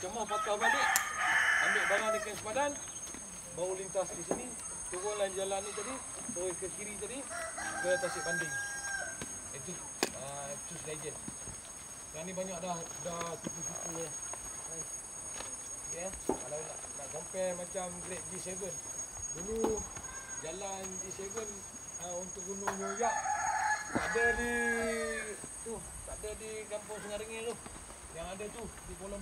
Cemah patah balik. Ambil barang dekat sepadan Baru lintas di sini. Turun lain jalan ni tadi. Turun ke kiri tadi. Ke Tasik Banding. Eh, Itu Itu ah, legend. Yang ni banyak dah. Dah tipu-tipu ya. Okay. Kalau nak, nak compare macam Great G7 Dulu Jalan G7 uh, ah, Untuk Gunung New Tak ada di Tu Tak ada di Kampung Sungai Rengil tu. Yang ada tu Di Kuala